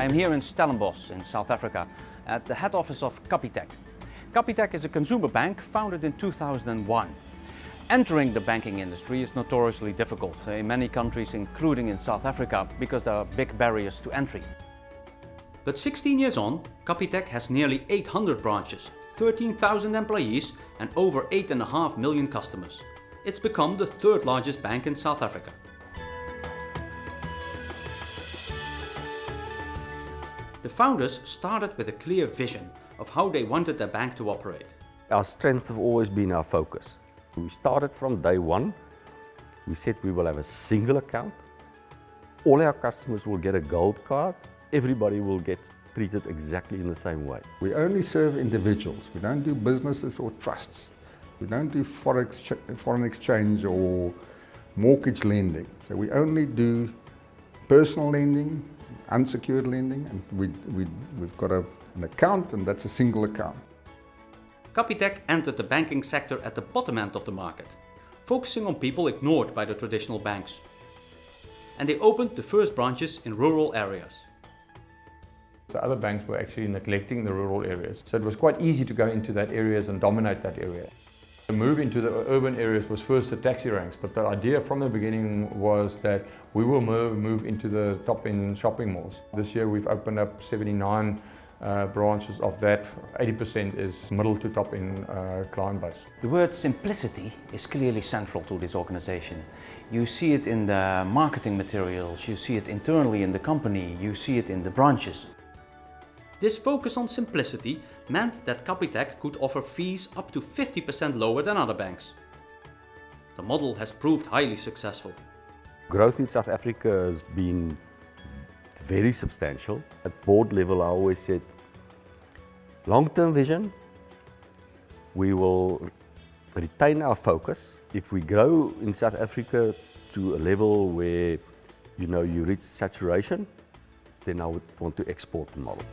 I am here in Stellenbosch in South Africa at the head office of Capitec. Capitec is a consumer bank founded in 2001. Entering the banking industry is notoriously difficult eh, in many countries, including in South Africa, because there are big barriers to entry. But 16 years on, Capitec has nearly 800 branches, 13,000 employees and over 8.5 million customers. It's become the third largest bank in South Africa. The founders started with a clear vision of how they wanted their bank to operate. Our strength have always been our focus. We started from day one. We said we will have a single account. All our customers will get a gold card. Everybody will get treated exactly in the same way. We only serve individuals. We don't do businesses or trusts. We don't do forex, foreign exchange or mortgage lending. So we only do personal lending, unsecured lending, and we, we, we've got a, an account and that's a single account. Capitec entered the banking sector at the bottom end of the market, focusing on people ignored by the traditional banks. And they opened the first branches in rural areas. The other banks were actually neglecting the rural areas. So it was quite easy to go into that areas and dominate that area. The move into the urban areas was first the taxi ranks, but the idea from the beginning was that we will move, move into the top-end shopping malls. This year we've opened up 79 uh, branches. Of that, 80% is middle to top-end uh, client base. The word simplicity is clearly central to this organization. You see it in the marketing materials, you see it internally in the company, you see it in the branches. This focus on simplicity meant that Capitec could offer fees up to 50% lower than other banks. The model has proved highly successful. Growth in South Africa has been very substantial. At board level, I always said, long-term vision, we will retain our focus. If we grow in South Africa to a level where you know you reach saturation, then I would want to export the model.